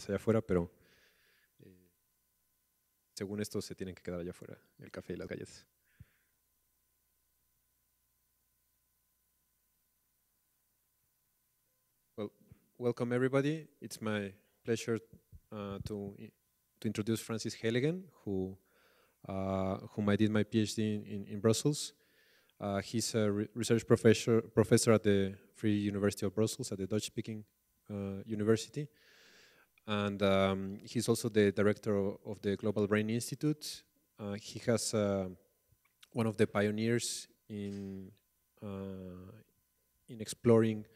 hacia afuera, pero eh, según esto se tienen que quedar allá afuera, el café y las galletas. Well, welcome everybody. It's my pleasure uh, to to introduce Francis Helligen, who uh, whom I did my PhD in, in, Brussels. Uh, he's a re research professor, professor at the Free University of Brussels, at the Dutch-speaking uh, university. And um, he's also the director of, of the Global Brain Institute. Uh, he has uh, one of the pioneers in, uh, in exploring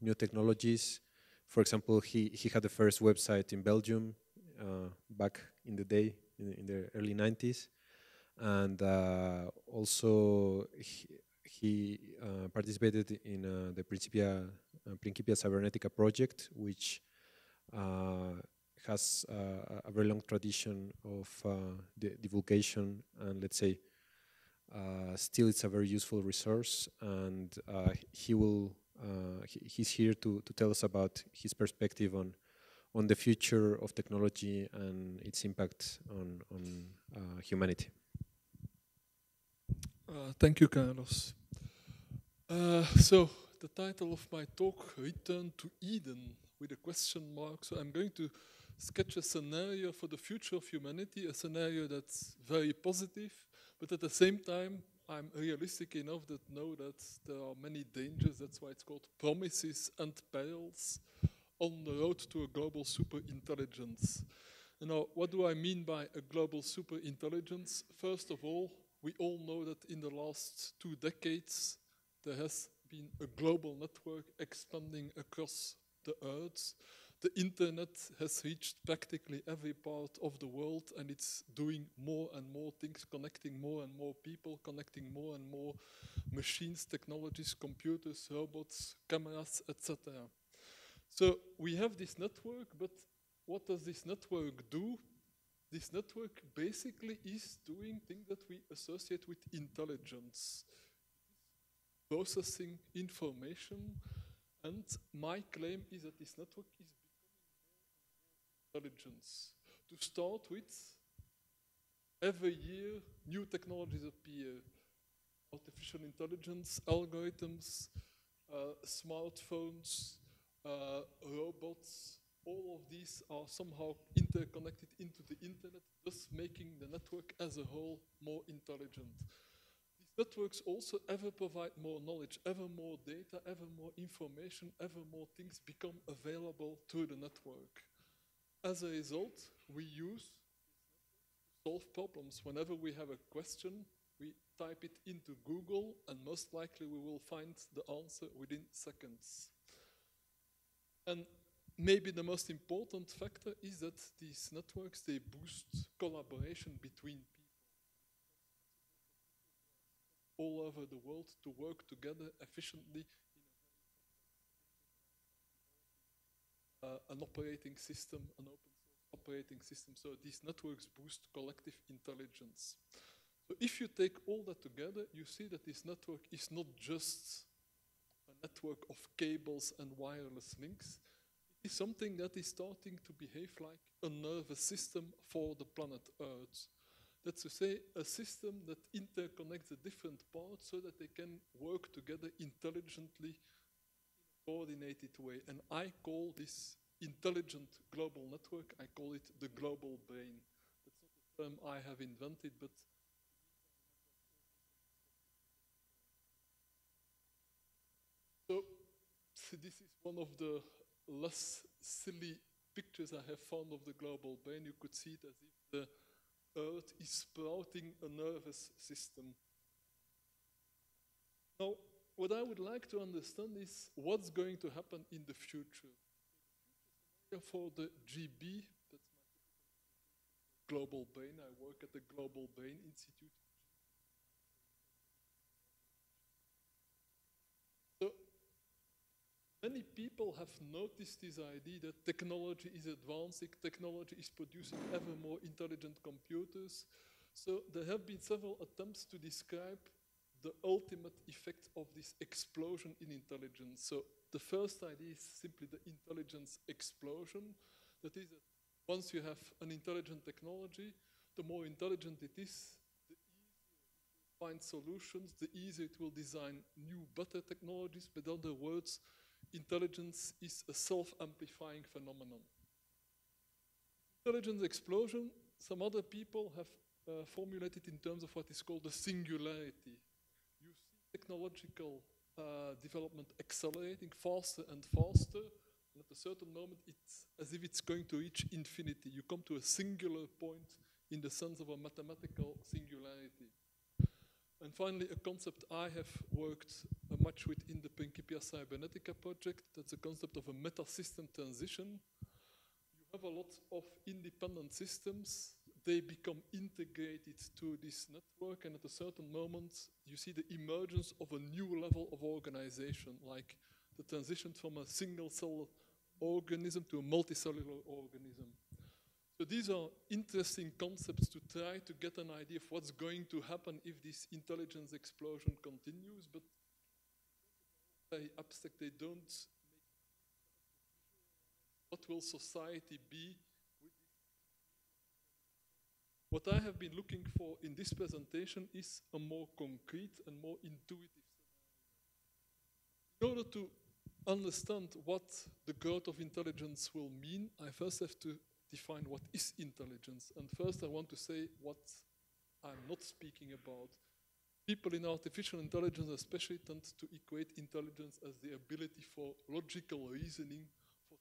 new technologies. For example, he, he had the first website in Belgium uh, back in the day, in, in the early 90s and uh, also he, he participated in the Principia, Principia Cybernetica project, which has a very long tradition of the divulgation and let's say uh, still it's a very useful resource and uh, he will uh, he, he's here to, to tell us about his perspective on on the future of technology and its impact on, on humanity. Uh, thank you, Carlos. Uh, so, the title of my talk, Return to Eden, with a question mark. So, I'm going to sketch a scenario for the future of humanity, a scenario that's very positive, but at the same time, I'm realistic enough that know that there are many dangers. That's why it's called promises and perils on the road to a global superintelligence. Now, what do I mean by a global superintelligence? First of all, we all know that in the last two decades, there has been a global network expanding across the earth. The internet has reached practically every part of the world and it's doing more and more things, connecting more and more people, connecting more and more machines, technologies, computers, robots, cameras, etc. So we have this network, but what does this network do? This network basically is doing things that we associate with intelligence, processing information, and my claim is that this network is becoming intelligence. To start with, every year new technologies appear. Artificial intelligence, algorithms, uh, smartphones, uh, robots, all of these are somehow interconnected into the internet, thus making the network as a whole more intelligent. Networks also ever provide more knowledge, ever more data, ever more information, ever more things become available through the network. As a result, we use solve problems. Whenever we have a question, we type it into Google, and most likely we will find the answer within seconds. And maybe the most important factor is that these networks, they boost collaboration between people all over the world to work together efficiently in uh, an operating system, an open source operating system. So these networks boost collective intelligence. So if you take all that together, you see that this network is not just a network of cables and wireless links, It is something that is starting to behave like a nervous system for the planet Earth. That's to say, a system that interconnects the different parts so that they can work together intelligently coordinated way. And I call this intelligent global network, I call it the global brain. That's not a term I have invented, but so this is one of the less silly pictures I have found of the global brain, you could see it as if the Earth is sprouting a nervous system. Now, what I would like to understand is what's going to happen in the future. For the GB, that's my global brain, I work at the Global Brain Institute Many people have noticed this idea that technology is advancing, technology is producing ever more intelligent computers. So there have been several attempts to describe the ultimate effect of this explosion in intelligence. So the first idea is simply the intelligence explosion. That is, that once you have an intelligent technology, the more intelligent it is, the easier find solutions, the easier it will design new, better technologies. But in other words, intelligence is a self-amplifying phenomenon. Intelligence explosion, some other people have uh, formulated in terms of what is called the singularity. You see technological uh, development accelerating faster and faster, and at a certain moment, it's as if it's going to reach infinity. You come to a singular point in the sense of a mathematical singularity. And finally, a concept I have worked uh, much with in the Principia Cybernetica project, that's the concept of a meta-system transition. You have a lot of independent systems, they become integrated to this network, and at a certain moment, you see the emergence of a new level of organization, like the transition from a single cell organism to a multicellular organism. So these are interesting concepts to try to get an idea of what's going to happen if this intelligence explosion continues, but very abstract, they don't what will society be what I have been looking for in this presentation is a more concrete and more intuitive. In order to understand what the growth of intelligence will mean, I first have to define what is intelligence. And first I want to say what I'm not speaking about. People in artificial intelligence especially tend to equate intelligence as the ability for logical reasoning, for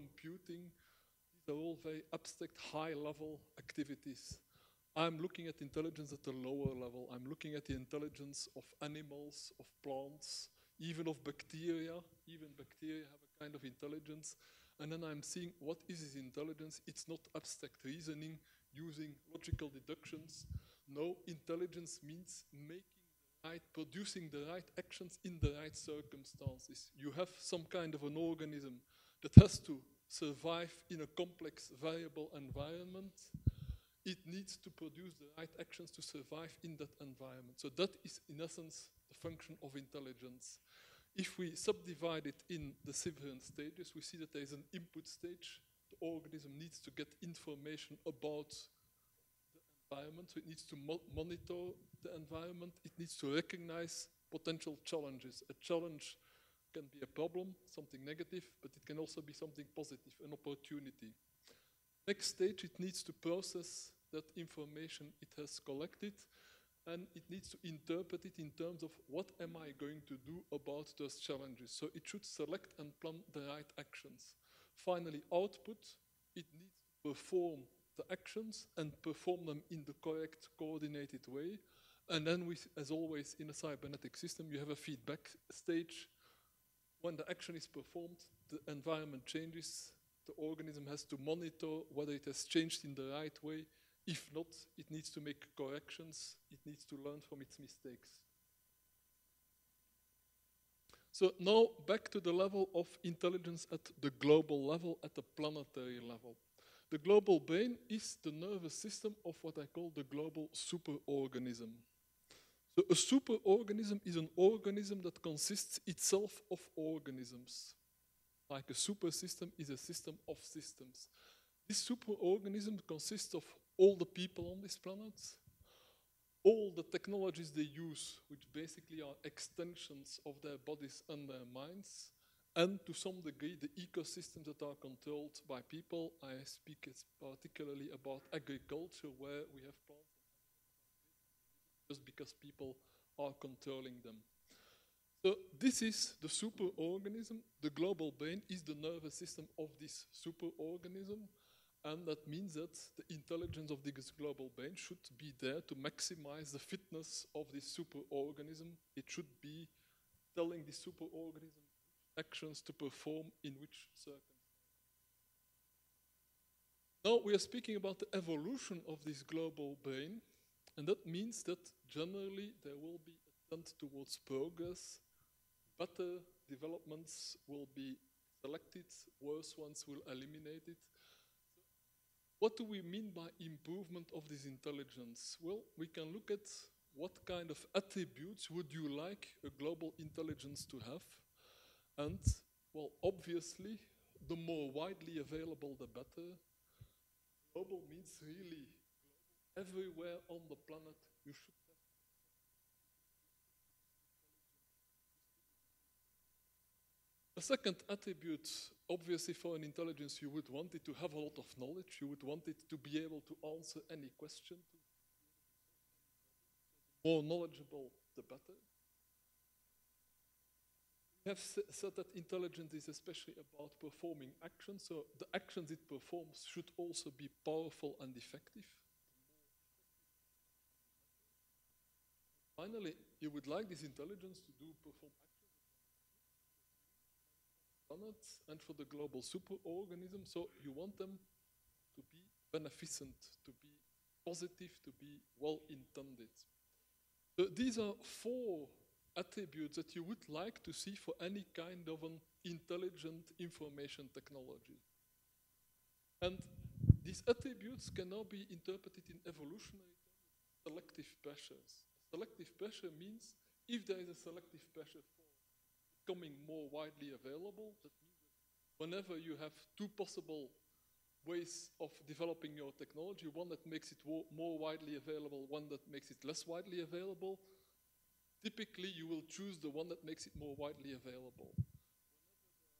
computing, they're all very abstract, high-level activities. I'm looking at intelligence at a lower level. I'm looking at the intelligence of animals, of plants, even of bacteria. Even bacteria have a kind of intelligence. And then I'm seeing what is intelligence? It's not abstract reasoning using logical deductions. No, intelligence means making the right, producing the right actions in the right circumstances. You have some kind of an organism that has to survive in a complex variable environment, it needs to produce the right actions to survive in that environment. So that is, in essence, the function of intelligence. If we subdivide it in the different stages, we see that there is an input stage. The organism needs to get information about the environment, so it needs to mo monitor the environment. It needs to recognize potential challenges. A challenge can be a problem, something negative, but it can also be something positive, an opportunity. Next stage, it needs to process that information it has collected and it needs to interpret it in terms of what am I going to do about those challenges. So it should select and plan the right actions. Finally, output, it needs to perform the actions and perform them in the correct coordinated way. And then, as always in a cybernetic system, you have a feedback stage when the action is performed, the environment changes, the organism has to monitor whether it has changed in the right way. If not, it needs to make corrections, it needs to learn from its mistakes. So now back to the level of intelligence at the global level, at the planetary level. The global brain is the nervous system of what I call the global superorganism. So a superorganism is an organism that consists itself of organisms. Like a super system is a system of systems. This superorganism consists of all the people on this planet, all the technologies they use, which basically are extensions of their bodies and their minds, and to some degree the ecosystems that are controlled by people. I speak particularly about agriculture, where we have plants just because people are controlling them. So this is the superorganism. The global brain is the nervous system of this superorganism. And that means that the intelligence of this global brain should be there to maximize the fitness of this superorganism. It should be telling the superorganism actions to perform in which circumstances. Now we are speaking about the evolution of this global brain. And that means that generally there will be a trend towards progress. Better developments will be selected, worse ones will eliminate it. What do we mean by improvement of this intelligence? Well, we can look at what kind of attributes would you like a global intelligence to have? And, well, obviously, the more widely available, the better. Global means really everywhere on the planet you should have. A second attribute, obviously for an intelligence, you would want it to have a lot of knowledge. You would want it to be able to answer any question. The more knowledgeable, the better. We have said that intelligence is especially about performing actions, so the actions it performs should also be powerful and effective. Finally, you would like this intelligence to do perform planet and for the global superorganism. So you want them to be beneficent, to be positive, to be well intended. So these are four attributes that you would like to see for any kind of an intelligent information technology. And these attributes can now be interpreted in evolutionary selective pressures. Selective pressure means if there is a selective pressure becoming more widely available, whenever you have two possible ways of developing your technology, one that makes it more widely available, one that makes it less widely available, typically you will choose the one that makes it more widely available.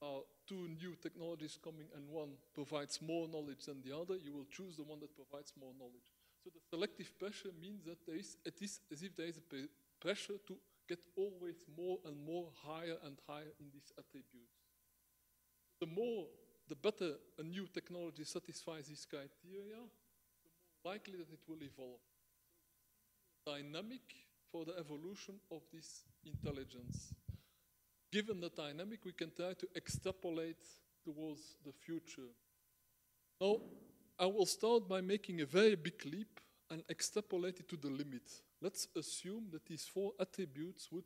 Uh, two new technologies coming and one provides more knowledge than the other, you will choose the one that provides more knowledge. So the selective pressure means that there is, it is as if there is a pressure to get always more and more higher and higher in these attributes. The more, the better a new technology satisfies these criteria, the more likely that it will evolve. Dynamic for the evolution of this intelligence. Given the dynamic, we can try to extrapolate towards the future. Now, I will start by making a very big leap and extrapolate it to the limit. Let's assume that these four attributes would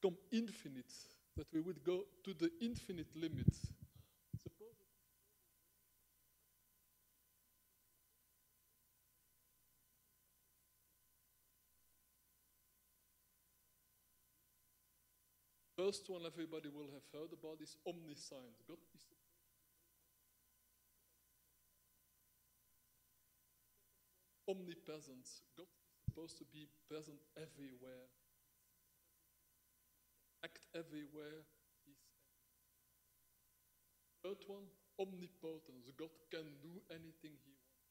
become infinite, that we would go to the infinite limit. First one everybody will have heard about is omniscience. God is omnipresence. God is supposed to be present everywhere. Act everywhere. He's Third one, omnipotence. God can do anything he wants.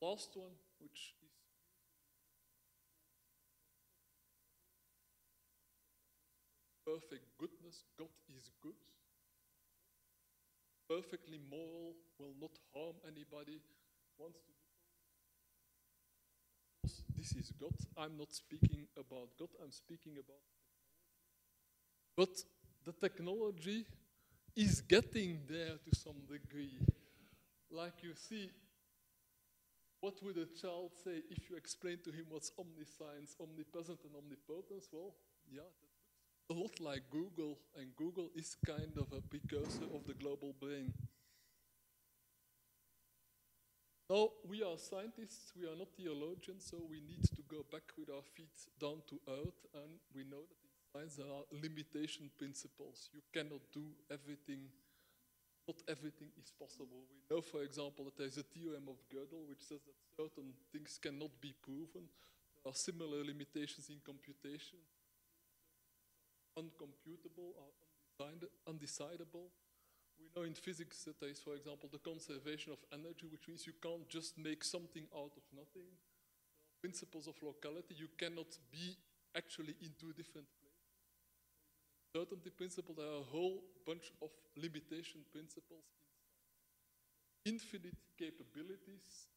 Last one, which is perfect goodness. God is good perfectly moral, will not harm anybody, wants to this is God. I'm not speaking about God, I'm speaking about technology. But the technology is getting there to some degree. Like you see, what would a child say if you explain to him what's omniscience, omnipresent, and omnipotence? Well, yeah, a lot like Google, and Google is kind of a precursor of the global brain. Now, we are scientists, we are not theologians, so we need to go back with our feet down to earth, and we know that in science there are limitation principles. You cannot do everything, not everything is possible. We know, for example, that there's a theorem of Gödel which says that certain things cannot be proven. There are similar limitations in computation uncomputable uh, or undecidable. We know in physics that there is, for example, the conservation of energy, which means you can't just make something out of nothing. Principles of locality, you cannot be actually in two different places. Certainty principle, there are a whole bunch of limitation principles. Infinite capabilities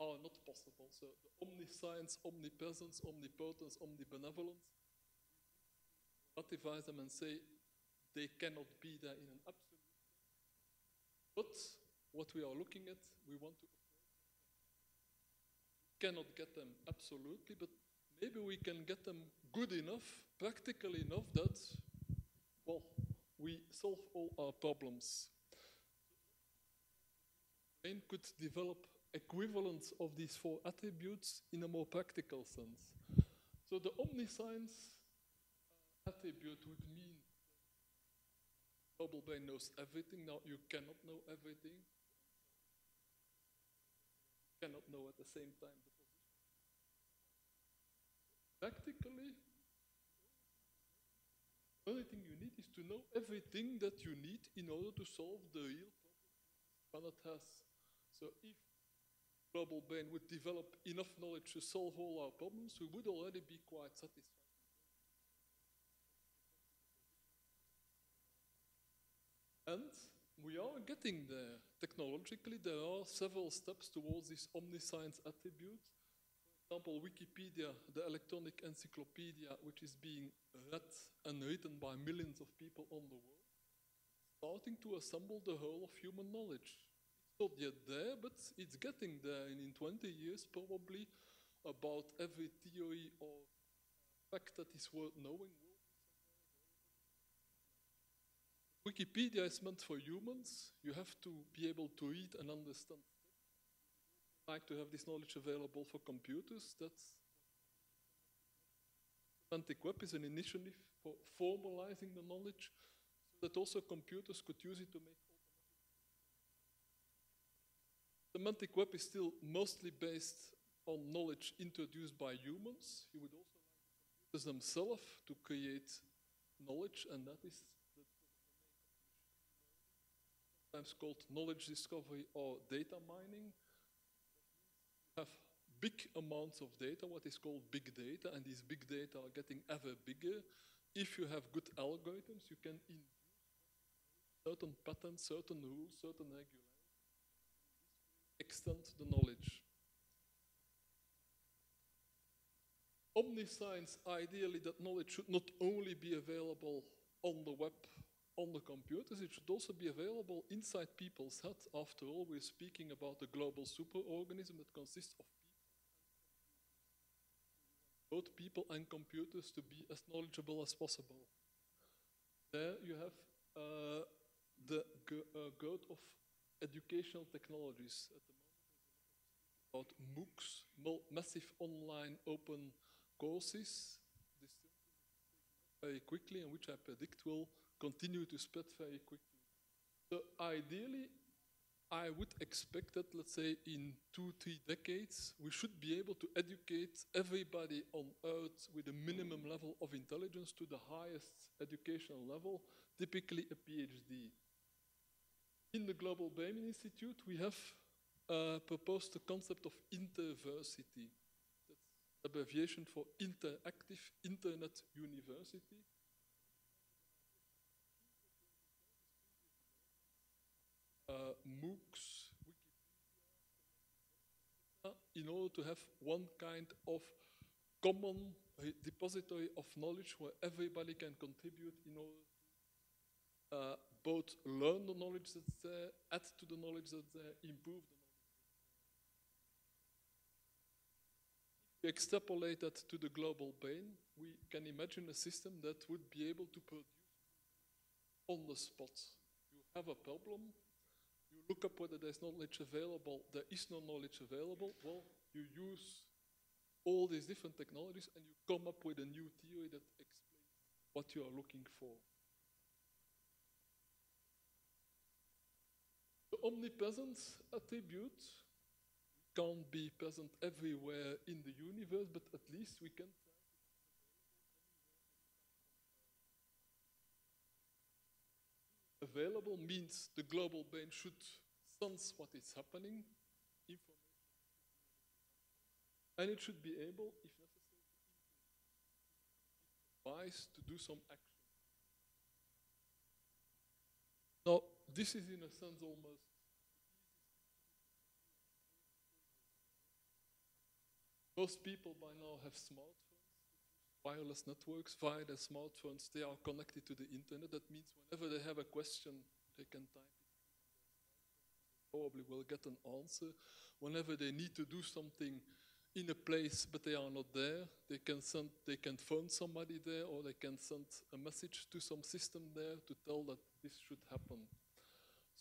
are not possible. So the omniscience, omnipresence, omnipotence, omnibenevolence ratify them and say they cannot be there in an absolute. But what we are looking at, we want to cannot get them absolutely, but maybe we can get them good enough, practical enough that, well, we solve all our problems. Brain could develop equivalents of these four attributes in a more practical sense. So the omniscience attribute would mean global brain knows everything. Now you cannot know everything. Cannot know at the same time. Practically, the only thing you need is to know everything that you need in order to solve the real problem planet has. So if global brain would develop enough knowledge to solve all our problems, we would already be quite satisfied. And we are getting there. Technologically, there are several steps towards this omniscience attribute. For example, Wikipedia, the electronic encyclopedia, which is being read and written by millions of people on the world, starting to assemble the whole of human knowledge. It's not yet there, but it's getting there. And in 20 years, probably about every theory or fact that is worth knowing Wikipedia is meant for humans. You have to be able to read and understand. I Like to have this knowledge available for computers. That's Semantic Web is an initiative for formalizing the knowledge so that also computers could use it to make Semantic Web is still mostly based on knowledge introduced by humans. You would also like computers themselves to create knowledge, and that is sometimes called knowledge discovery or data mining. Have big amounts of data, what is called big data, and these big data are getting ever bigger. If you have good algorithms, you can induce certain patterns, certain rules, certain regularities, extend the knowledge. Omniscience, ideally, that knowledge should not only be available on the web on the computers, it should also be available inside people's heads. After all, we're speaking about a global superorganism that consists of both people and computers to be as knowledgeable as possible. There you have uh, the uh, growth of educational technologies at the moment. About MOOCs, massive online open courses, very quickly, and which I predict will continue to spread very quickly. So ideally, I would expect that, let's say, in two, three decades, we should be able to educate everybody on Earth with a minimum level of intelligence to the highest educational level, typically a PhD. In the Global Brain Institute, we have uh, proposed the concept of interversity. That's abbreviation for Interactive Internet University. Uh, MOOCs, Wikipedia, in order to have one kind of common depository of knowledge where everybody can contribute in order to uh, both learn the knowledge that's there, add to the knowledge that's there, improve the knowledge. We extrapolate that to the global brain, we can imagine a system that would be able to produce on the spot. You have a problem, you look up whether there's knowledge available, there is no knowledge available, well, you use all these different technologies and you come up with a new theory that explains what you are looking for. The omnipresence attribute can't be present everywhere in the universe, but at least we can available means the global brain should sense what is happening, and it should be able, if necessary, advise to do some action. Now, this is in a sense almost most people by now have smartphones wireless networks via their smartphones. They are connected to the internet. That means whenever they have a question, they can type it. Probably will get an answer. Whenever they need to do something in a place but they are not there, they can send, they can phone somebody there, or they can send a message to some system there to tell that this should happen.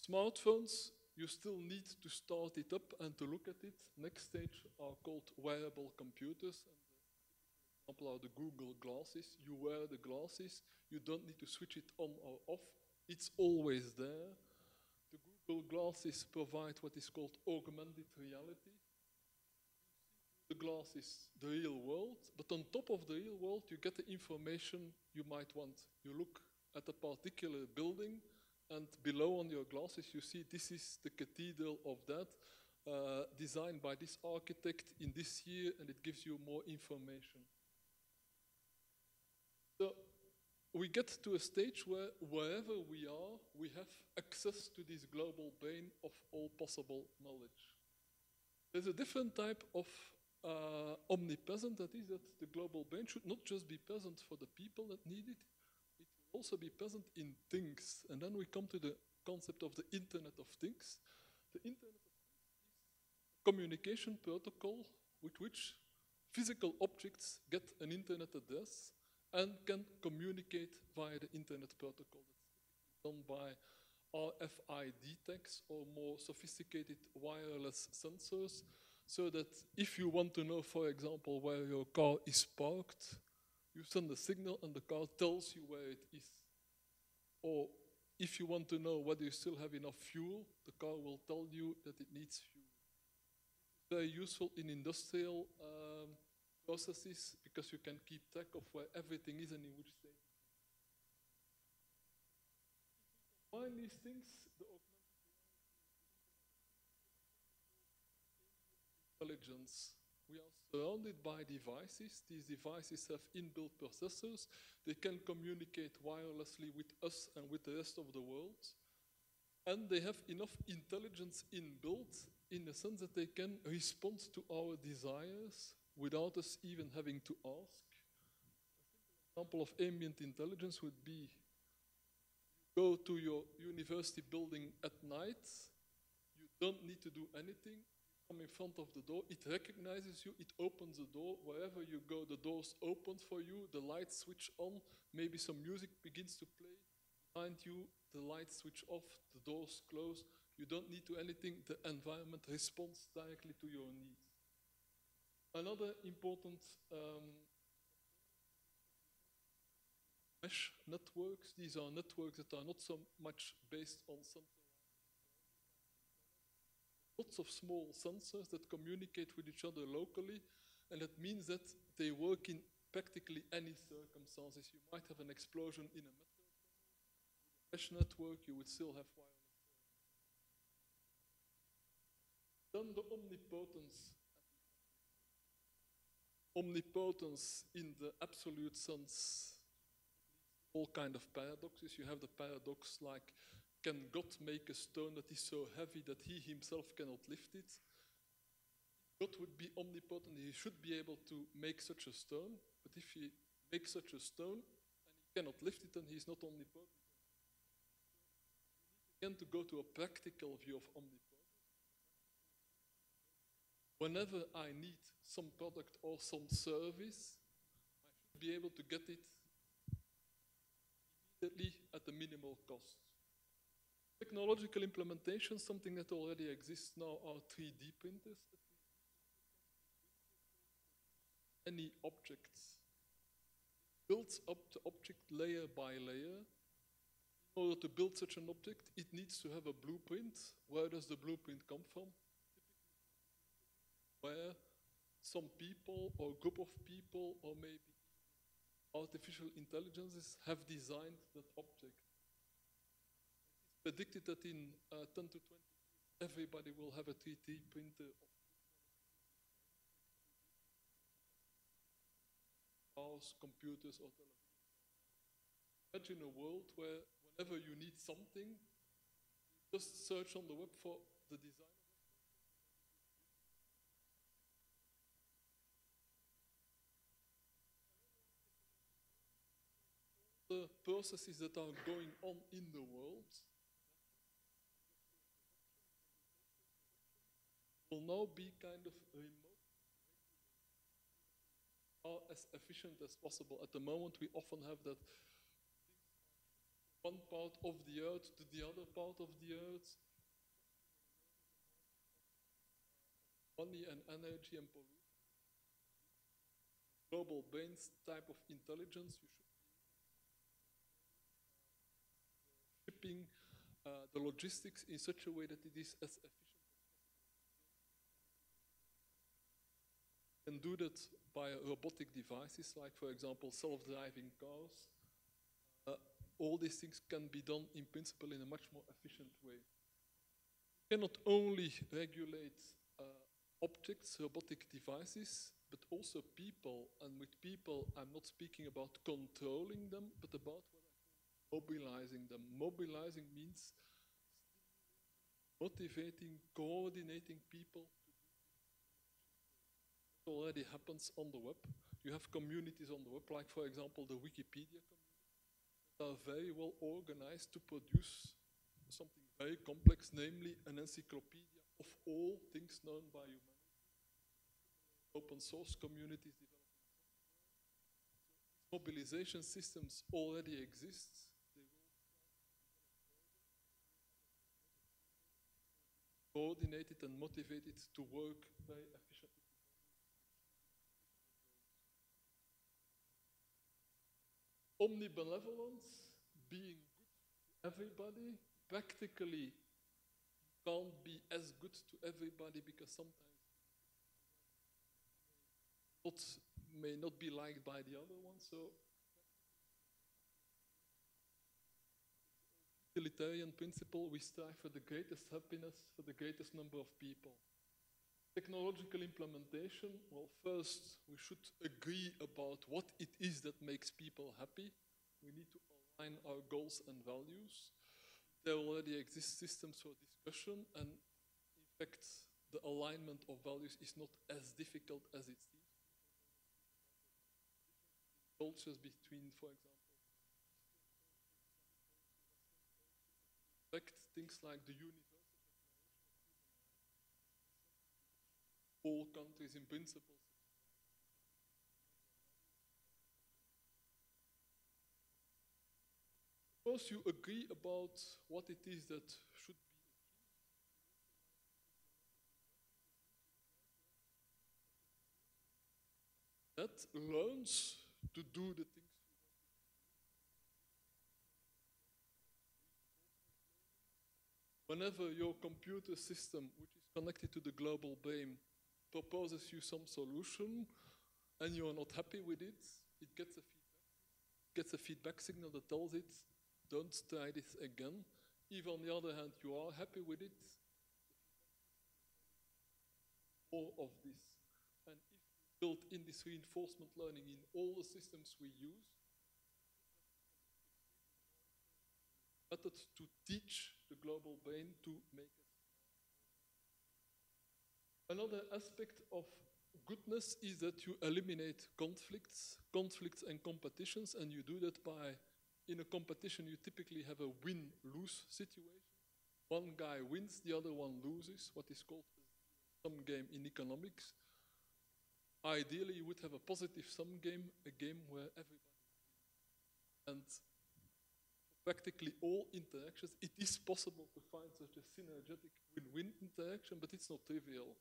Smartphones, you still need to start it up and to look at it. Next stage are called wearable computers example, are the Google glasses. You wear the glasses, you don't need to switch it on or off. It's always there. The Google glasses provide what is called augmented reality. The glass is the real world, but on top of the real world, you get the information you might want. You look at a particular building, and below on your glasses, you see this is the cathedral of that, uh, designed by this architect in this year, and it gives you more information. So we get to a stage where wherever we are, we have access to this global brain of all possible knowledge. There's a different type of uh, omnipresent, that is that the global brain should not just be present for the people that need it, it will also be present in things. And then we come to the concept of the Internet of Things. The Internet of Things communication protocol with which physical objects get an internet address and can communicate via the internet protocol. That's done by RFID tags or more sophisticated wireless sensors so that if you want to know, for example, where your car is parked, you send a signal and the car tells you where it is. Or if you want to know whether you still have enough fuel, the car will tell you that it needs fuel. Very useful in industrial um, processes because you can keep track of where everything is and in which state. Combine these things, the intelligence. We are surrounded by devices. These devices have inbuilt processors. They can communicate wirelessly with us and with the rest of the world. And they have enough intelligence inbuilt in the sense that they can respond to our desires without us even having to ask. An example of ambient intelligence would be go to your university building at night, you don't need to do anything, come in front of the door, it recognizes you, it opens the door, wherever you go, the door's open for you, the lights switch on, maybe some music begins to play, behind you, the lights switch off, the doors close, you don't need to anything, the environment responds directly to your needs. Another important um, mesh networks, these are networks that are not so much based on lots of small sensors that communicate with each other locally, and that means that they work in practically any circumstances. You might have an explosion in a mesh network, you would still have wireless. Then the omnipotence. Omnipotence in the absolute sense, all kind of paradoxes. You have the paradox like can God make a stone that is so heavy that he himself cannot lift it? God would be omnipotent, he should be able to make such a stone, but if he makes such a stone and he cannot lift it, then he is not omnipotent. Again, to go to a practical view of omnipotence. Whenever I need some product or some service, I should be able to get it immediately at the minimal cost. Technological implementation, something that already exists now, are 3D printers. Any objects builds up the object layer by layer. In order to build such an object, it needs to have a blueprint. Where does the blueprint come from? Where some people or group of people or maybe artificial intelligences have designed that object predicted that in uh, 10 to 20 years, everybody will have a 3D printer cars, computers, or television. Imagine a world where whenever you need something, just search on the web for the design. The processes that are going on in the world will now be kind of remote as efficient as possible. At the moment, we often have that one part of the earth to the other part of the earth, money and energy and pollution. global brains type of intelligence, you should shipping uh, the logistics in such a way that it is as efficient and do that by robotic devices, like for example self-driving cars. Uh, all these things can be done in principle in a much more efficient way. You cannot only regulate uh, objects, robotic devices, but also people. And with people, I'm not speaking about controlling them, but about mobilizing them. Mobilizing means motivating, coordinating people It already happens on the web. You have communities on the web, like for example the Wikipedia community, that are very well organized to produce something very complex, namely an encyclopedia of all things known by humanity. Open source communities developing mobilization systems already exist. Coordinated and motivated to work very efficiently. omnibenevolence, being good to everybody, practically can't be as good to everybody because sometimes not, may not be liked by the other one. So utilitarian principle, we strive for the greatest happiness for the greatest number of people. Technological implementation, well, first we should agree about what it is that makes people happy. We need to align our goals and values. There already exist systems for discussion, and in fact, the alignment of values is not as difficult as it seems. Cultures between, for example, in fact, things like the universe all countries in principle. Suppose you agree about what it is that should be that learns to do the things whenever your computer system, which is connected to the global brain, proposes you some solution and you are not happy with it, it gets a feedback, gets a feedback signal that tells it, don't try this again. If on the other hand you are happy with it, all of this. And if we build in this reinforcement learning in all the systems we use, method to teach the global brain to make it. Another aspect of goodness is that you eliminate conflicts, conflicts and competitions, and you do that by, in a competition, you typically have a win-lose situation. One guy wins, the other one loses, what is called some game in economics. Ideally, you would have a positive sum game, a game where everybody and practically all interactions, it is possible to find such a synergetic win-win interaction, but it's not trivial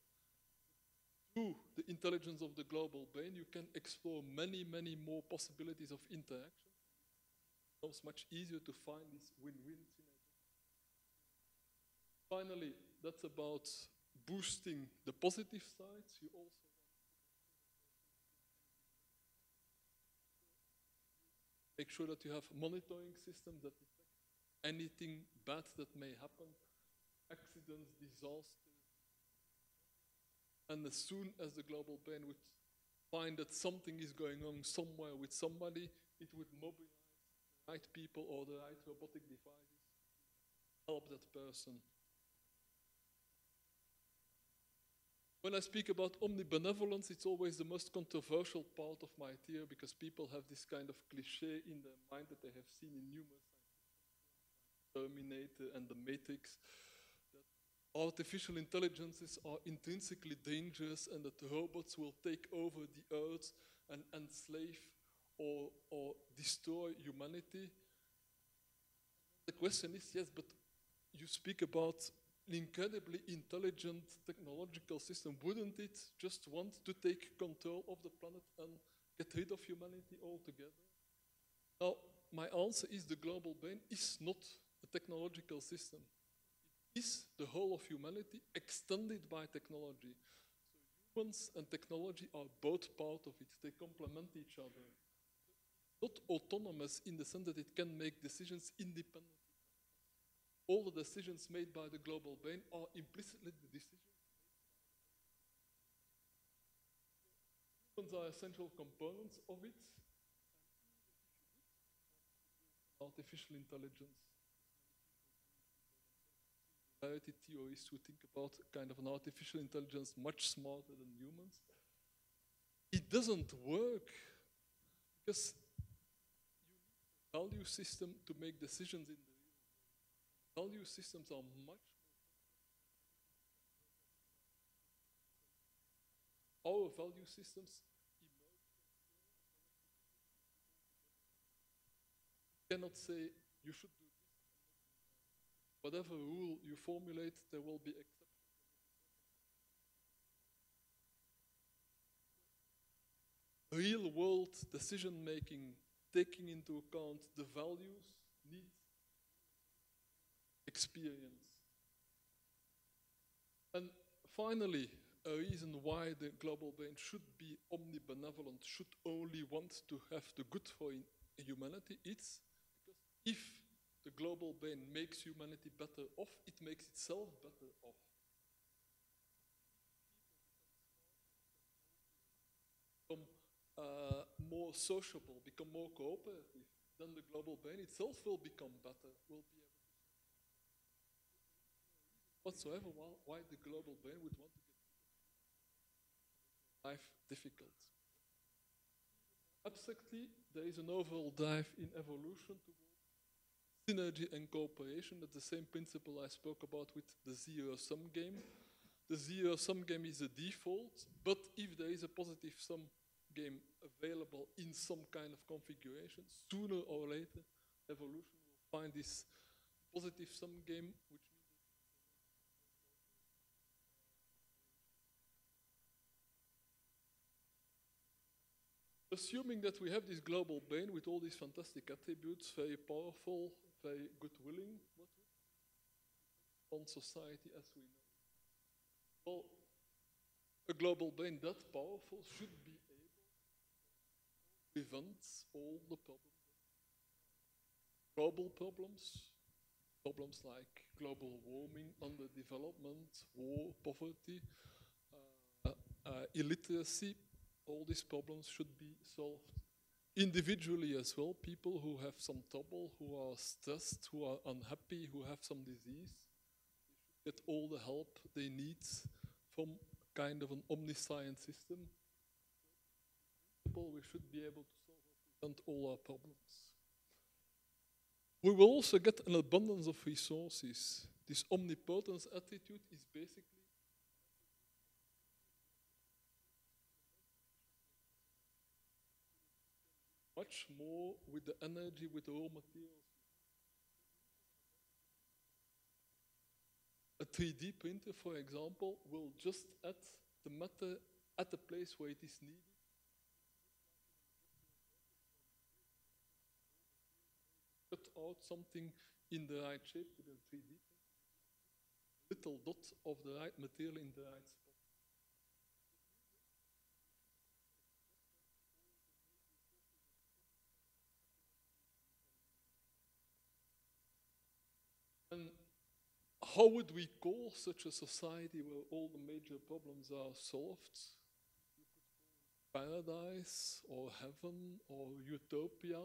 through the intelligence of the global brain, you can explore many, many more possibilities of interaction. It becomes much easier to find this win-win Finally, that's about boosting the positive sides. You also make sure that you have monitoring systems that detect anything bad that may happen, accidents, disasters, and as soon as the global brain would find that something is going on somewhere with somebody, it would mobilize the right people or the right robotic devices, help that person. When I speak about omnibenevolence, it's always the most controversial part of my theory because people have this kind of cliche in their mind that they have seen in numerous Terminator and the Matrix artificial intelligences are intrinsically dangerous and that robots will take over the earth and enslave or, or destroy humanity. The question is, yes, but you speak about incredibly intelligent technological system. Wouldn't it just want to take control of the planet and get rid of humanity altogether? Now, my answer is the global brain is not a technological system. It is the whole of humanity extended by technology. So humans and technology are both part of it. They complement each other. Not autonomous in the sense that it can make decisions independently. All the decisions made by the global brain are implicitly the decisions Humans are essential components of it. Artificial intelligence. Singularity theorists who think about kind of an artificial intelligence much smarter than humans. It doesn't work because you need a value system to make decisions in. Value systems are much our value systems cannot say you should do this. Whatever rule you formulate, there will be exceptions. Real world decision making, taking into account the values, needs, experience. And finally, a reason why the global brain should be omnibenevolent, should only want to have the good for humanity, it's because if the global brain makes humanity better off, it makes itself better off. Become uh, more sociable, become more cooperative, then the global brain itself will become better, will be whatsoever why, the global brain would want to get life difficult. Abstractly, there is an overall drive in evolution towards synergy and cooperation. That's the same principle I spoke about with the zero-sum game. The zero-sum game is a default, but if there is a positive sum game available in some kind of configuration, sooner or later, evolution will find this positive sum game, which assuming that we have this global brain with all these fantastic attributes, very powerful, very good willing, on society as we know? Well, a global brain that powerful should be able to prevent all the problems. Global problems, problems like global warming, underdevelopment, war, poverty, uh, uh, illiteracy, all these problems should be solved individually as well. People who have some trouble, who are stressed, who are unhappy, who have some disease, get all the help they need from kind of an omniscient system. We should be able to solve and all our problems. We will also get an abundance of resources. This omnipotence attitude is basically much more with the energy, with the raw materials. A 3D printer, for example, will just add the matter at the place where it is needed. Cut out something in the right shape with a 3D little dot of the right material in the right spot. And how would we call such a society where all the major problems are solved? Paradise or heaven or utopia.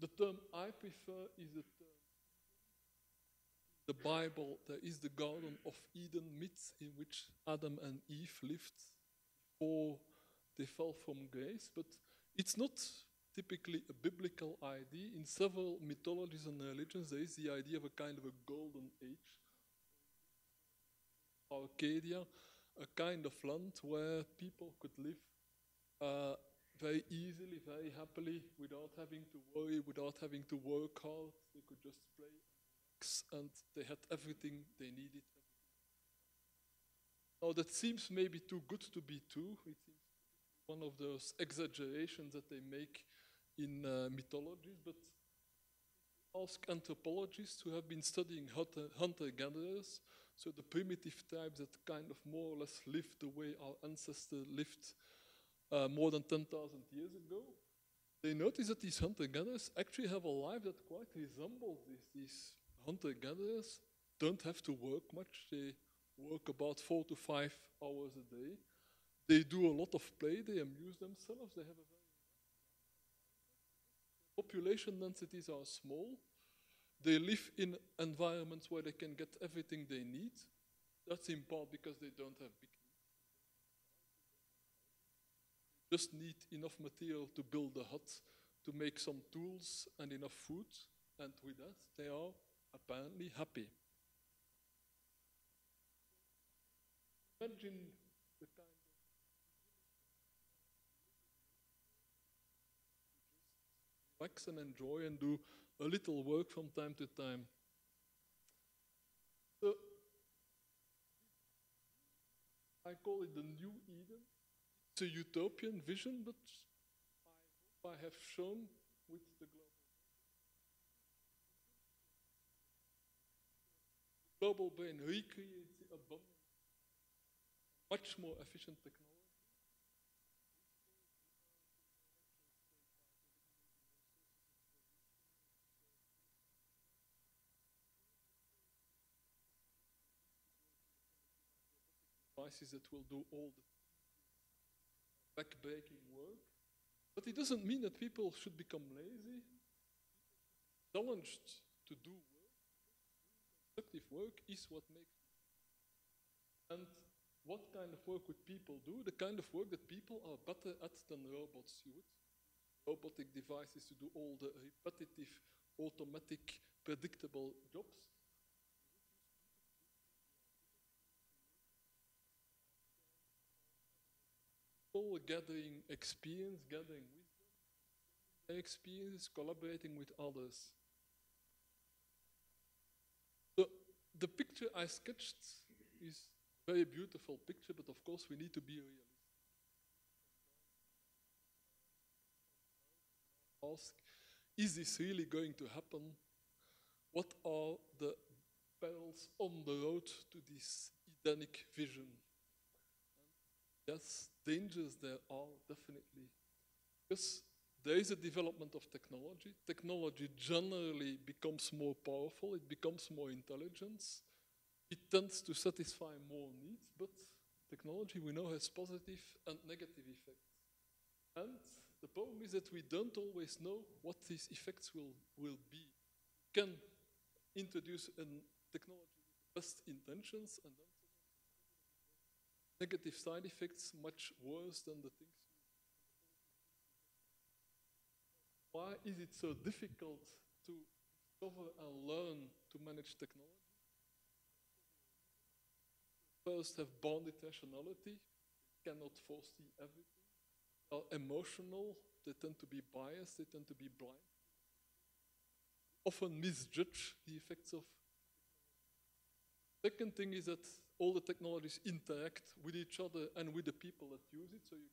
The term I prefer is the term. The Bible, there is the Garden of Eden myth in which Adam and Eve lived before they fell from grace, but it's not typically a biblical idea. In several mythologies and religions, there is the idea of a kind of a golden age. Arcadia, a kind of land where people could live uh, very easily, very happily, without having to worry, without having to work hard. They could just play and they had everything they needed. Now that seems maybe too good to be true. It seems one of those exaggerations that they make in uh, mythologies, but ask anthropologists who have been studying hunter-gatherers, so the primitive tribes that kind of more or less lived the way our ancestors lived uh, more than 10,000 years ago, they notice that these hunter-gatherers actually have a life that quite resembles this. These hunter-gatherers don't have to work much. They work about four to five hours a day. They do a lot of play. They amuse themselves. They have a population densities are small. They live in environments where they can get everything they need. That's in part because they don't have big just need enough material to build a hut, to make some tools and enough food, and with that they are apparently happy. Imagine the relax and enjoy and do a little work from time to time. So I call it the new Eden It's a utopian vision, but I hope I have shown with the global. Global brain recreates the abundance, much more efficient technology. That will do all the backbreaking work. But it doesn't mean that people should become lazy. Challenged to do work. Constructive work is what makes. And what kind of work would people do? The kind of work that people are better at than robots. You would robotic devices to do all the repetitive, automatic, predictable jobs. All gathering experience, gathering wisdom, experience, collaborating with others. So the picture I sketched is a very beautiful picture, but of course we need to be realistic. Ask, is this really going to happen? What are the perils on the road to this Edenic vision? Yes, dangers there are definitely. Because there is a development of technology. Technology generally becomes more powerful, it becomes more intelligent, It tends to satisfy more needs, but technology we know has positive and negative effects. And the problem is that we don't always know what these effects will, will be. We can introduce a technology with best intentions and then negative side effects much worse than the things. Why is it so difficult to discover and learn to manage technology? First, have bounded rationality, cannot foresee everything. Are emotional, they tend to be biased, they tend to be blind. Often misjudge the effects of. Second thing is that all the technologies interact with each other and with the people that use it. So you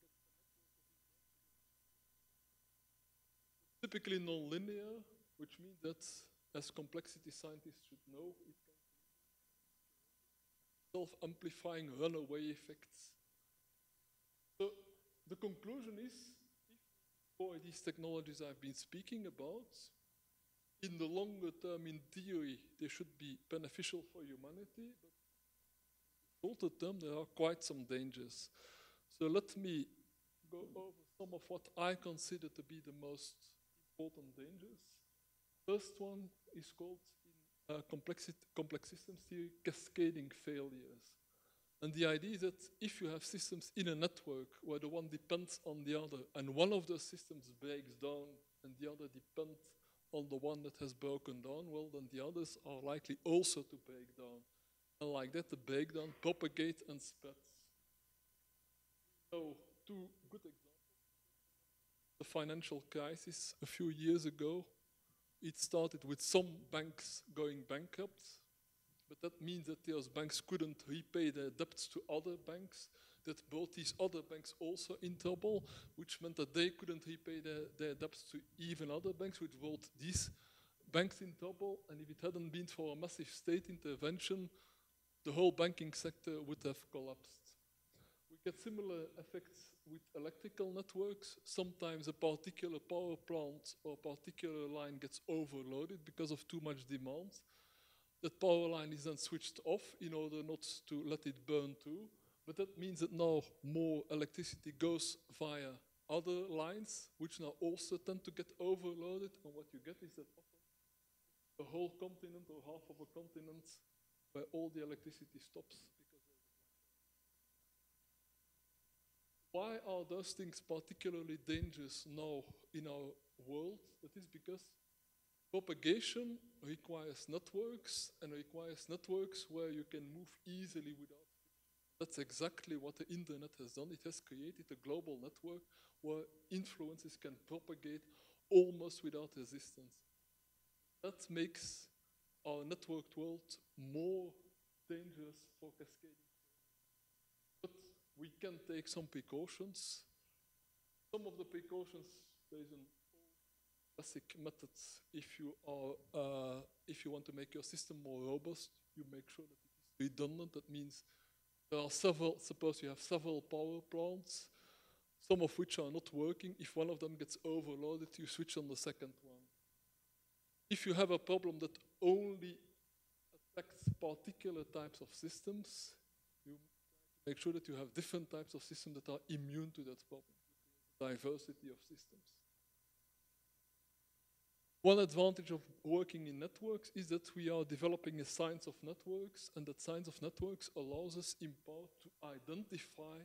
get typically non-linear, which means that as complexity scientists should know, it can self-amplifying runaway effects. So the conclusion is, for these technologies I've been speaking about, in the longer term, in theory, they should be beneficial for humanity, but shorter term, there are quite some dangers. So let me go over some of what I consider to be the most important dangers. First one is called in uh, complexity, complex systems theory cascading failures. And the idea is that if you have systems in a network where the one depends on the other, and one of those systems breaks down and the other depends on the one that has broken down, well, then the others are likely also to break down. And like that, the breakdown propagates and spreads. So, two good examples. The financial crisis a few years ago, it started with some banks going bankrupt, but that means that those banks couldn't repay their debts to other banks. that brought these other banks also in trouble, which meant that they couldn't repay their, their debts to even other banks, which brought these banks in trouble. And if it hadn't been for a massive state intervention, the whole banking sector would have collapsed. We get similar effects with electrical networks. Sometimes a particular power plant or particular line gets overloaded because of too much demand. That power line is then switched off in order not to let it burn too. But that means that now more electricity goes via other lines, which now also tend to get overloaded. And what you get is that a whole continent or half of a continent where all the electricity stops. Why are those things particularly dangerous now in our world? That is because propagation requires networks and requires networks where you can move easily without. That's exactly what the internet has done. It has created a global network where influences can propagate almost without resistance. That makes our networked world more dangerous for cascading. But we can take some precautions. Some of the precautions, there is a classic method. If you are, uh, if you want to make your system more robust, you make sure that it is redundant. That means there are several. Suppose you have several power plants, some of which are not working. If one of them gets overloaded, you switch on the second one. If you have a problem that only affects particular types of systems, you make sure that you have different types of systems that are immune to that problem, diversity of systems. One advantage of working in networks is that we are developing a science of networks, and that science of networks allows us in part to identify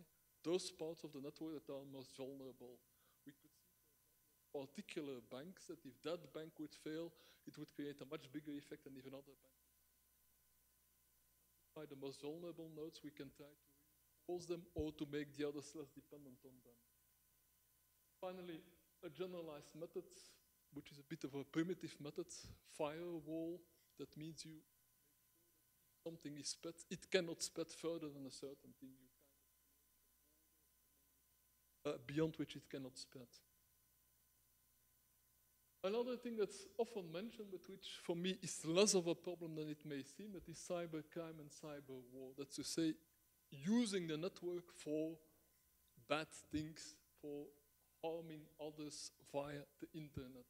those parts of the network that are most vulnerable. Particular banks that if that bank would fail, it would create a much bigger effect than if another bank. By the most vulnerable nodes, we can try to reinforce them or to make the others less dependent on them. Finally, a generalized method which is a bit of a primitive method, firewall, that means you something is spread, it cannot spread further than a certain thing. You uh, beyond which it cannot spread. Another thing that's often mentioned, but which for me is less of a problem than it may seem, that is cybercrime and cyber war. That's to say, using the network for bad things, for harming others via the internet.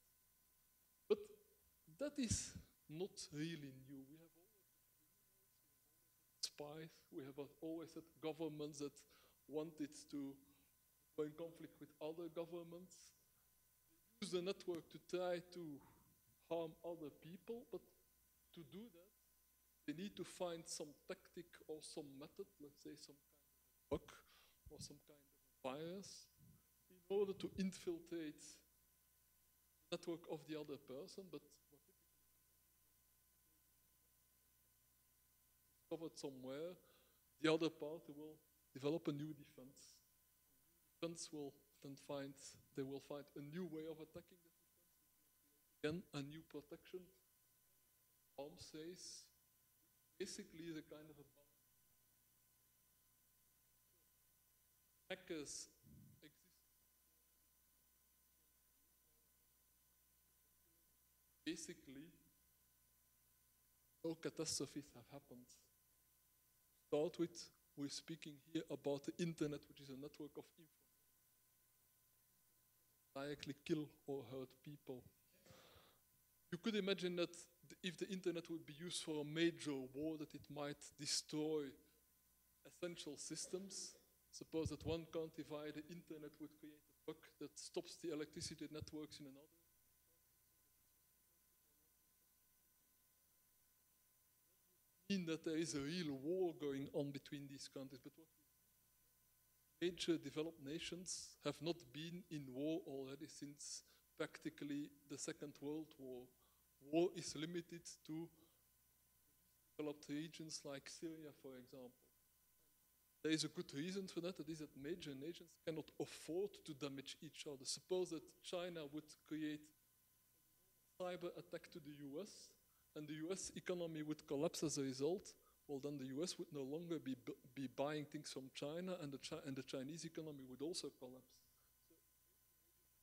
But that is not really new. We have always spies, we have always had governments that wanted to go in conflict with other governments, use the network to try to harm other people, but to do that, they need to find some tactic or some method, let's say some kind of bug or some kind of virus, in order to infiltrate the network of the other person, but discovered somewhere, the other party will develop a new defense. Defense will then find, they will find a new way of attacking the defense. Again, a new protection. Arm says, basically the kind of a hackers basically, no catastrophes have happened. Start with, we're speaking here about the internet, which is a network of information. Directly kill or hurt people. You could imagine that if the internet would be used for a major war, that it might destroy essential systems. Suppose that one country via the internet would create a bug that stops the electricity networks in another mean that there is a real war going on between these countries. But what major developed nations have not been in war already since practically the Second World War. War is limited to developed regions like Syria, for example. There is a good reason for that, that is that major nations cannot afford to damage each other. Suppose that China would create cyber attack to the US, and the US economy would collapse as a result, well, then the US would no longer be, be buying things from China and the, Chi- and the Chinese economy would also collapse. So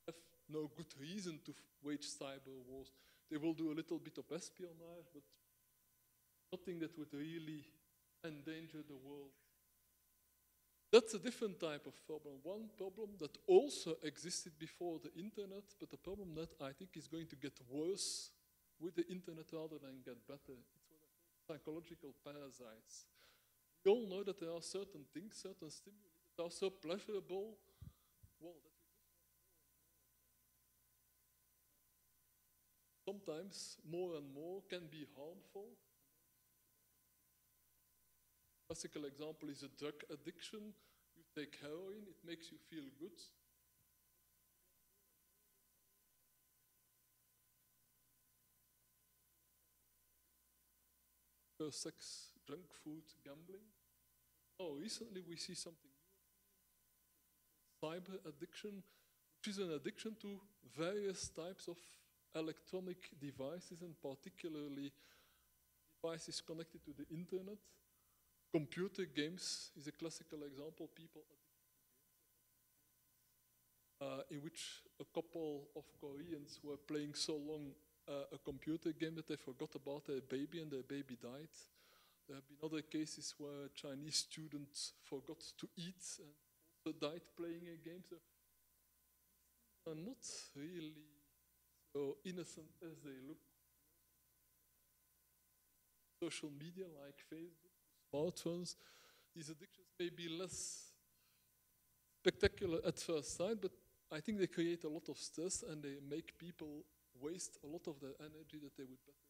have no good reason to wage cyber wars. They will do a little bit of espionage, but nothing that would really endanger the world. That's a different type of problem. One problem that also existed before the internet, but a problem that I think is going to get worse with the internet rather than get better. It's what I call psychological parasites. We all know that there are certain things, certain stimuli that are so pleasurable, well. Sometimes more and more can be harmful. Classical example is a drug addiction. You take heroin, it makes you feel good. Uh, sex, junk food, gambling. Oh, recently we see something new. Cyber addiction, which is an addiction to various types of electronic devices and particularly devices connected to the internet. Computer games is a classical example. People uh, in which a couple of Koreans were playing so long uh, a computer game that they forgot about their baby and their baby died. There have been other cases where Chinese students forgot to eat and also died playing a game. So are not really so innocent as they look. Social media like Facebook, smartphones, these addictions may be less spectacular at first sight, but I think they create a lot of stress and they make people waste a lot of the energy that they would better.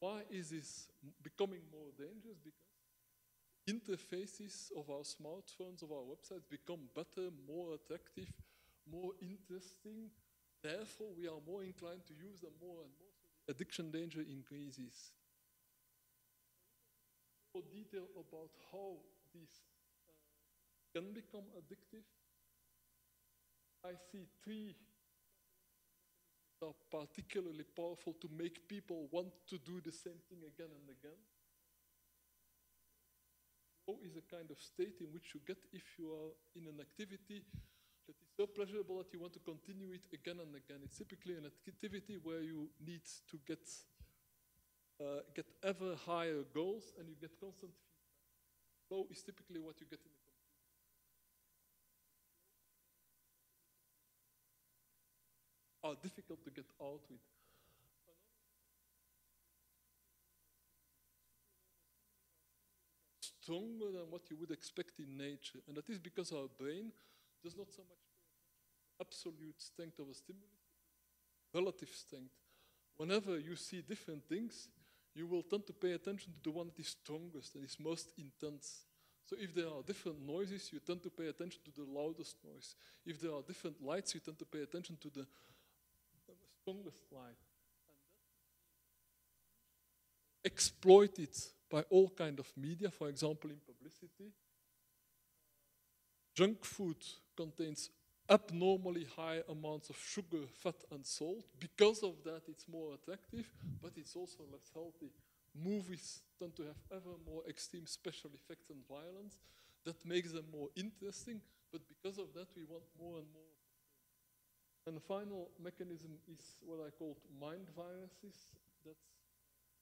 Why is this becoming more dangerous? Because interfaces of our smartphones, of our websites become better, more attractive, more interesting. Therefore, we are more inclined to use them more and more. Addiction danger increases. More detail about how these uh, can become addictive. I see three are particularly powerful to make people want to do the same thing again and again. Flow is a kind of state in which you get if you are in an activity that is so pleasurable that you want to continue it again and again. It's typically an activity where you need to get uh, get ever higher goals and you get constant feedback. Flow is typically what you get in a computer. Are difficult to get out with. Stronger than what you would expect in nature, and that is because our brain does not so much absolute strength of a stimulus, relative strength. Whenever you see different things, you will tend to pay attention to the one that is strongest and is most intense. So if there are different noises, you tend to pay attention to the loudest noise. If there are different lights, you tend to pay attention to the strongest light. Exploited by all kind of media, for example in publicity. Junk food contains abnormally high amounts of sugar, fat, and salt. Because of that, it's more attractive, but it's also less healthy. Movies tend to have ever more extreme special effects and violence. That makes them more interesting, but because of that, we want more and more. And the final mechanism is what I call mind viruses. That's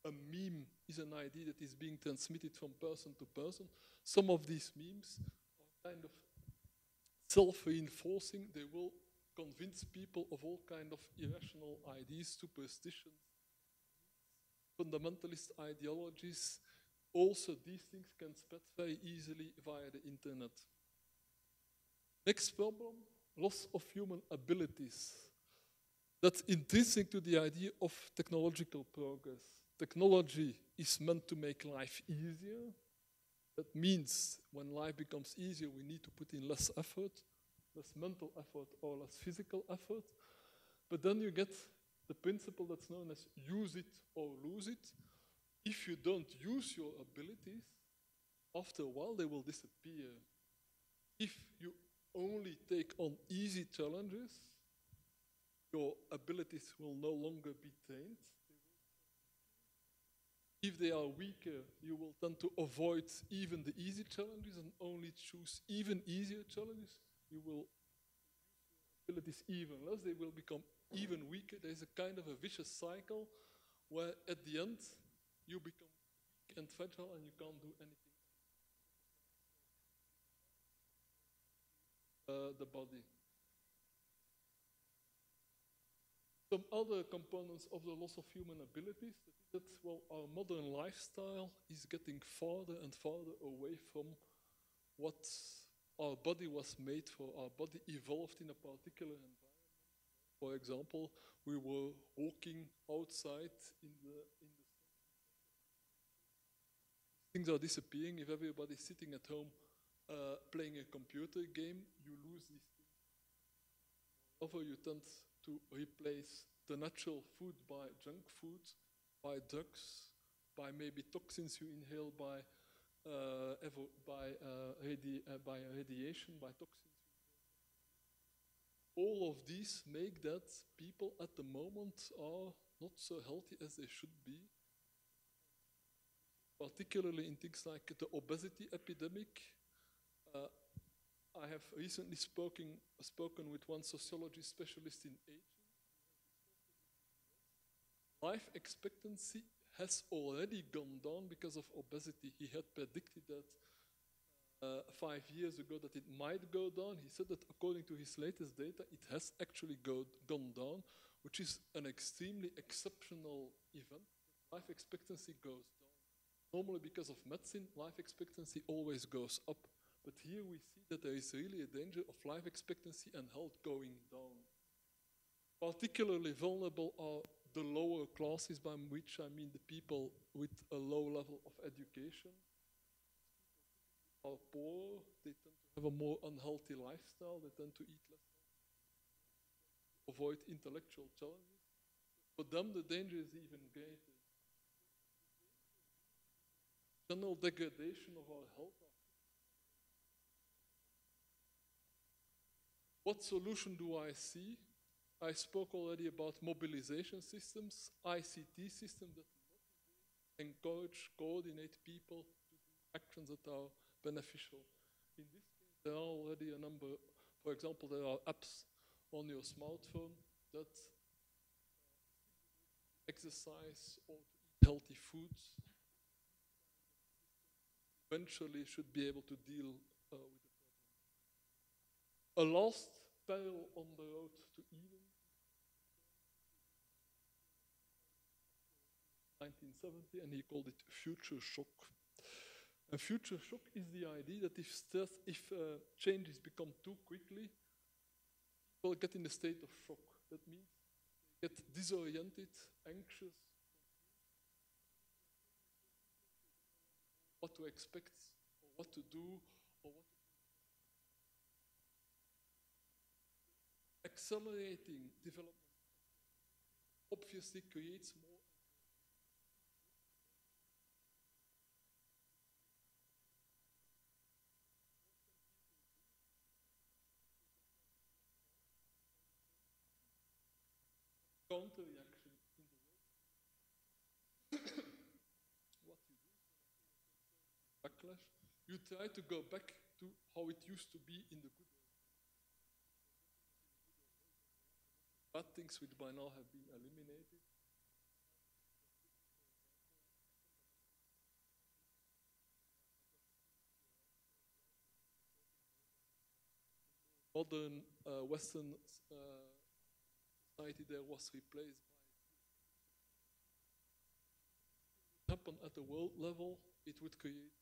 a meme is an idea that is being transmitted from person to person. Some of these memes are kind of self-reinforcing. They will convince people of all kind of irrational ideas, superstitions, fundamentalist ideologies. Also, these things can spread very easily via the internet. Next problem, loss of human abilities. That's intrinsic to the idea of technological progress. Technology is meant to make life easier, that means when life becomes easier, we need to put in less effort, less mental effort or less physical effort. But then you get the principle that's known as use it or lose it. If you don't use your abilities, after a while they will disappear. If you only take on easy challenges, your abilities will no longer be trained. If they are weaker, you will tend to avoid even the easy challenges and only choose even easier challenges. You will abilities even less, they will become even weaker. There's a kind of a vicious cycle where at the end you become weak and fragile and you can't do anything. The body. Some other components of the loss of human abilities that, well, our modern lifestyle is getting farther and farther away from what our body was made for. Our body evolved in a particular environment. For example, we were walking outside in the, in the things are disappearing. If everybody's sitting at home uh, playing a computer game, you lose these. Moreover, you tend to replace the natural food by junk food, by drugs, by maybe toxins you inhale by uh, by, uh, radi uh, by radiation, by toxins. All of these make that people at the moment are not so healthy as they should be, particularly in things like the obesity epidemic. Uh, I have recently spoken, spoken with one sociology specialist in aging. Life expectancy has already gone down because of obesity. He had predicted that uh, five years ago that it might go down. He said that according to his latest data, it has actually go, gone down, which is an extremely exceptional event. Life expectancy goes down. Normally, because of medicine, life expectancy always goes up. But here we see that there is really a danger of life expectancy and health going down. Particularly vulnerable are the lower classes, by which I mean the people with a low level of education, are poor, they tend to have a more unhealthy lifestyle, they tend to eat less, avoid intellectual challenges. For them, the danger is even greater. General degradation of our health. What solution do I see? I spoke already about mobilization systems, ICT systems that encourage, coordinate people to do actions that are beneficial. In this case, there are already a number, for example, there are apps on your smartphone that exercise or eat healthy foods eventually should be able to deal uh, with. A last peril on the road to Eden 1970, and he called it future shock. A future shock is the idea that if, stress, if uh, changes become too quickly, people get in a state of shock. That means they get disoriented, anxious, what to expect, or what to do, or what Accelerating development. Obviously creates more counter-reaction what you do, backlash, you try to go back to how it used to be in the good Bad things which by now have been eliminated. Modern uh, Western uh, society there was replaced by happen at the world level, it would create.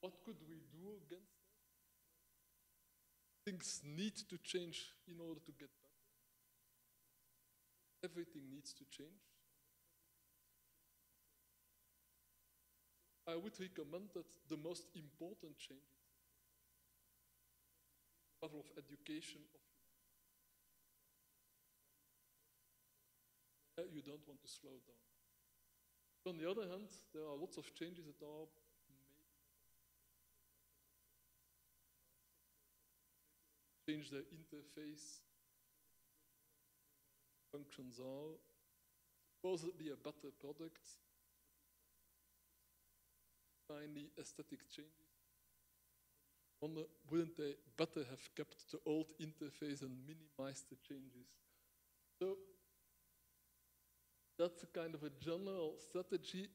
What could we do against? Things need to change in order to get better. Everything needs to change. I would recommend that the most important changes level of education of you don't want to slow down. On the other hand, there are lots of changes that are change the interface functions are supposedly a better product, tiny aesthetic changes. Wonder, wouldn't they better have kept the old interface and minimized the changes? So that's a kind of a general strategy.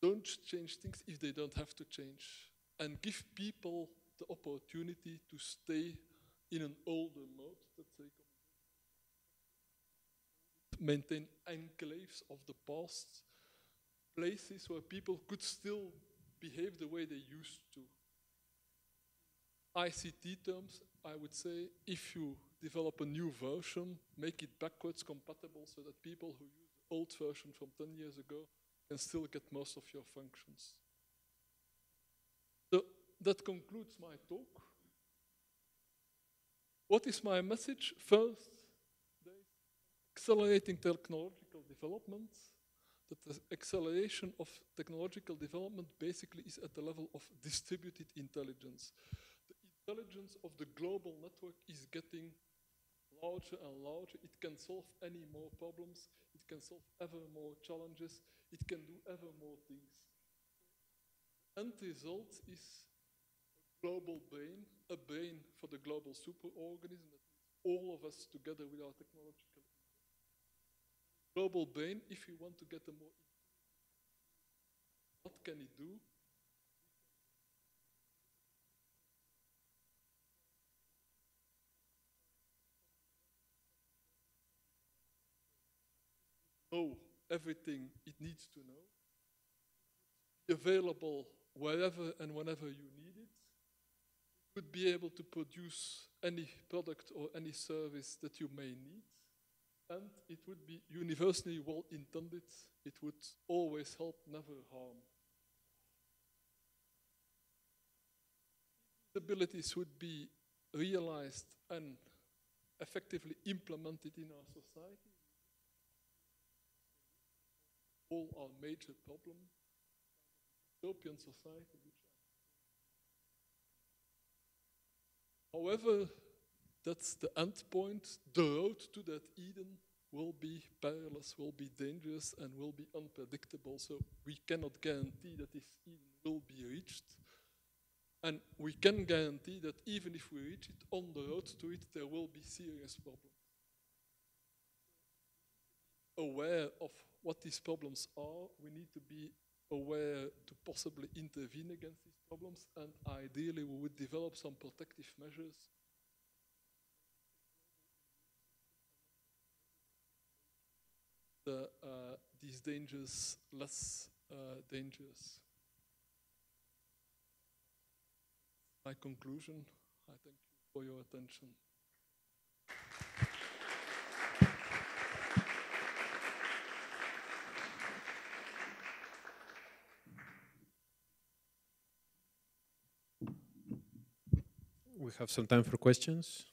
Don't change things if they don't have to change. And give people the opportunity to stay in an older mode, let's say, maintain enclaves of the past, places where people could still behave the way they used to. ICT terms, I would say, if you develop a new version, make it backwards compatible so that people who use the old version from 10 years ago can still get most of your functions. That concludes my talk. What is my message? First, accelerating technological development. That the acceleration of technological development basically is at the level of distributed intelligence. The intelligence of the global network is getting larger and larger. It can solve any more problems. It can solve ever more challenges. It can do ever more things. End result is global brain, a brain for the global superorganism all of us together with our technological global brain, if you want to get a more what can it do? know everything it needs to know, available wherever and whenever you need it, would be able to produce any product or any service that you may need, and it would be universally well intended. It would always help, never harm. Abilities would be realized and effectively implemented in our society all our major problems. Utopian society. However, that's the end point. The road to that Eden will be perilous, will be dangerous, and will be unpredictable. So we cannot guarantee that this Eden will be reached. And we can guarantee that even if we reach it, on the road to it, there will be serious problems. Aware of what these problems are, we need to be aware to possibly intervene against these problems, and ideally we would develop some protective measures the, uh, these dangers less uh, dangerous. My conclusion, I thank you for your attention. We have some time for questions.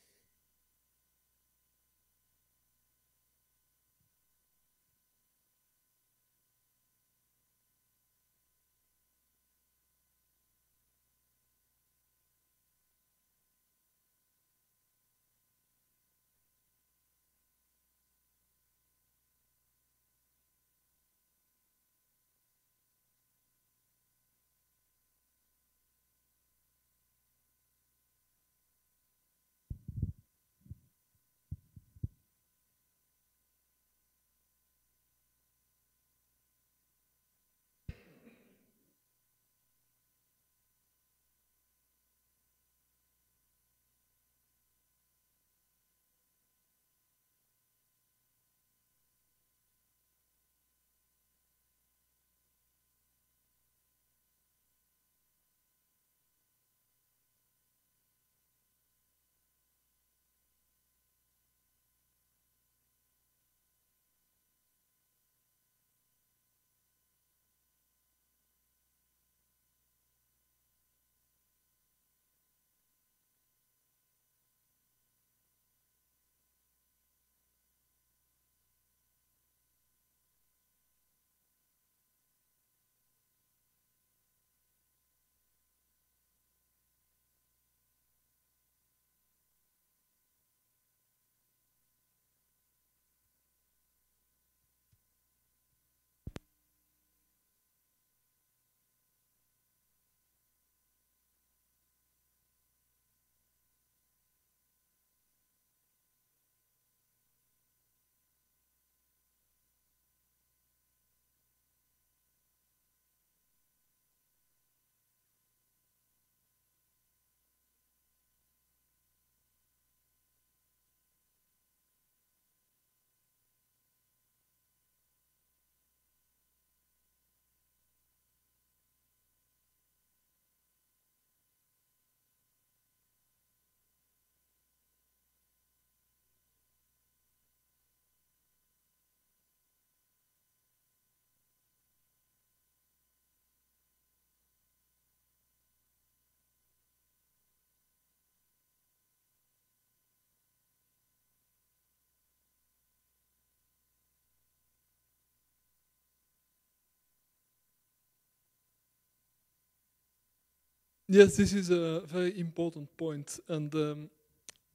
Yes, this is a very important point, and um,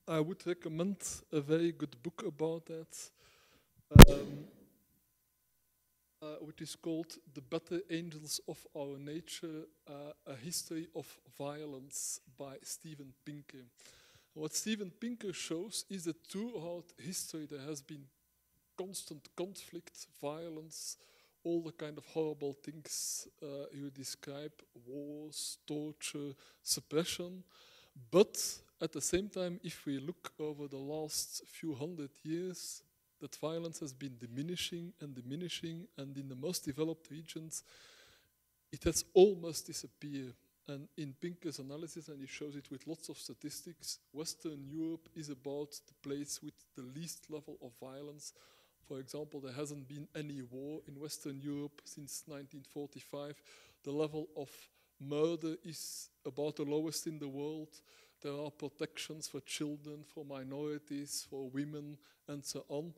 I would recommend a very good book about that, um, uh, which is called The Better Angels of Our Nature, uh, A History of Violence by Steven Pinker. What Steven Pinker shows is that throughout history there has been constant conflict, violence, all the kind of horrible things uh, you describe, wars, torture, suppression. But at the same time, if we look over the last few hundred years, that violence has been diminishing and diminishing, and in the most developed regions, it has almost disappeared. And in Pinker's analysis, and he shows it with lots of statistics, Western Europe is about the place with the least level of violence. For example, there hasn't been any war in Western Europe since 1945. The level of murder is about the lowest in the world. There are protections for children, for minorities, for women, and so on.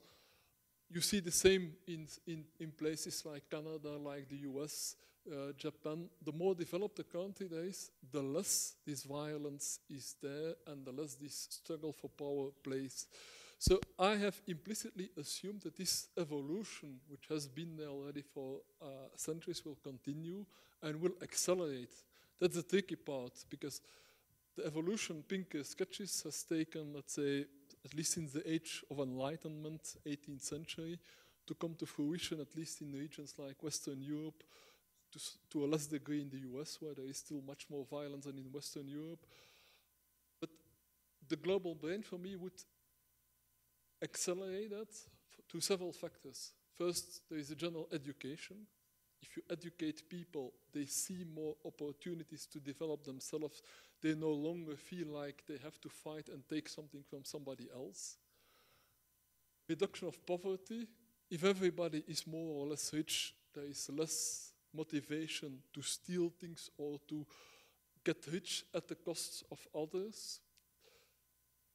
You see the same in, in, in places like Canada, like the US, uh, Japan, the more developed the country there is, the less this violence is there and the less this struggle for power plays. So I have implicitly assumed that this evolution, which has been there already for uh, centuries, will continue and will accelerate. That's the tricky part because the evolution Pinker sketches has taken, let's say, at least since the age of enlightenment, 18th century, to come to fruition, at least in regions like Western Europe, to, to, a less degree in the US, where there is still much more violence than in Western Europe. But the global brain for me would accelerate that to several factors. First, there is a general education. If you educate people, they see more opportunities to develop themselves. They no longer feel like they have to fight and take something from somebody else. Reduction of poverty. If everybody is more or less rich, there is less motivation to steal things or to get rich at the cost of others.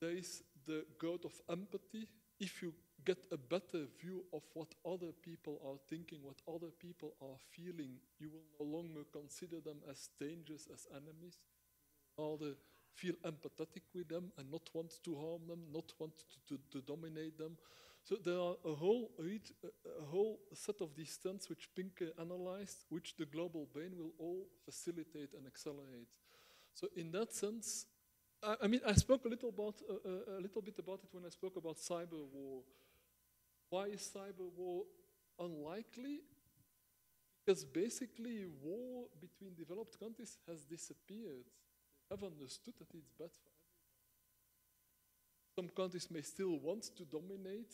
There is the growth of empathy. If you get a better view of what other people are thinking, what other people are feeling, you will no longer consider them as strangers, as enemies. Rather feel empathetic with them and not want to harm them, not want to, to, to dominate them. So there are a whole, a whole set of these trends which Pinker analyzed, which the global brain will all facilitate and accelerate. So in that sense, I, I mean, I spoke a little, about, uh, a little bit about it when I spoke about cyber war. Why is cyber war unlikely? Because basically war between developed countries has disappeared. They have understood that it's bad for everyone. Some countries may still want to dominate,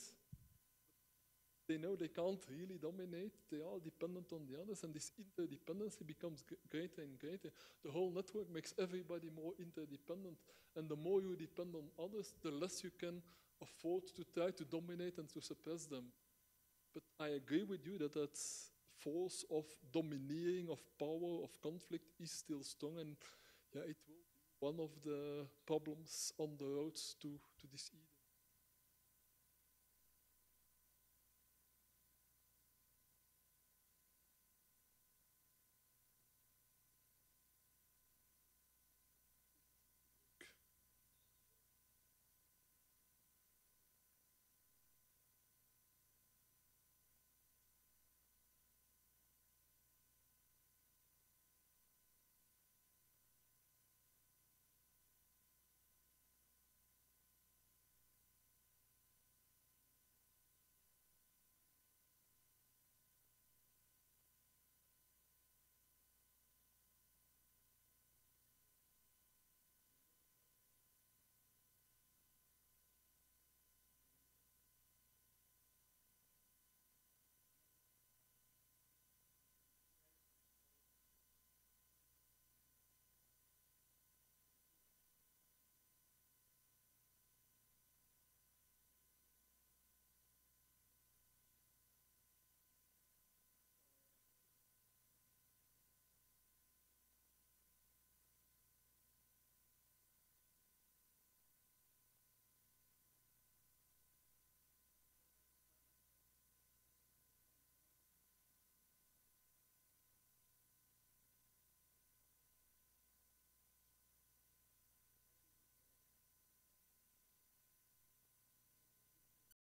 they know they can't really dominate. They are dependent on the others, and this interdependency becomes greater and greater. The whole network makes everybody more interdependent, and the more you depend on others, the less you can afford to try to dominate and to suppress them. But I agree with you that that force of domineering, of power, of conflict is still strong, and yeah, it will be one of the problems on the roads to, to this